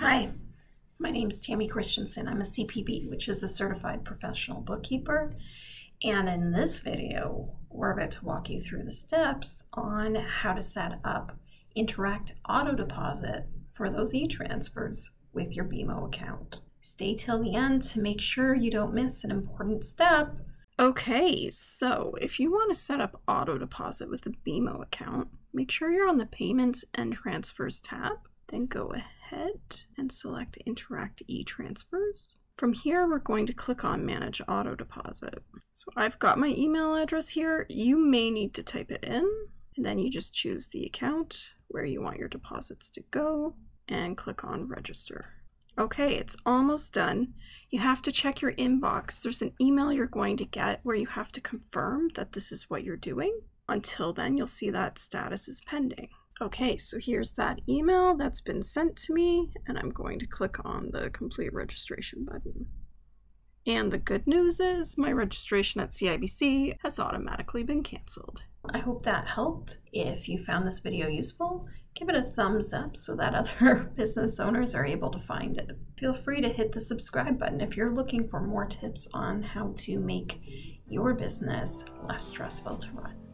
Hi, my name is Tammy Christensen. I'm a CPB, which is a certified professional bookkeeper. And in this video, we're about to walk you through the steps on how to set up Interac Auto Deposit for those e-transfers with your BMO account. Stay till the end to make sure you don't miss an important step. Okay, so if you want to set up auto deposit with the BMO account, make sure you're on the Payments and Transfers tab. Then go ahead and select Interac e-transfers. From here, we're going to click on Manage Auto Deposit. So I've got my email address here. You may need to type it in, and then you just choose the account where you want your deposits to go and click on Register. Okay, it's almost done. You have to check your inbox. There's an email you're going to get where you have to confirm that this is what you're doing. Until then, you'll see that status is pending. Okay, so here's that email that's been sent to me, and I'm going to click on the complete registration button. And the good news is my registration at CIBC has automatically been canceled. I hope that helped. If you found this video useful, give it a thumbs up so that other business owners are able to find it. Feel free to hit the subscribe button if you're looking for more tips on how to make your business less stressful to run.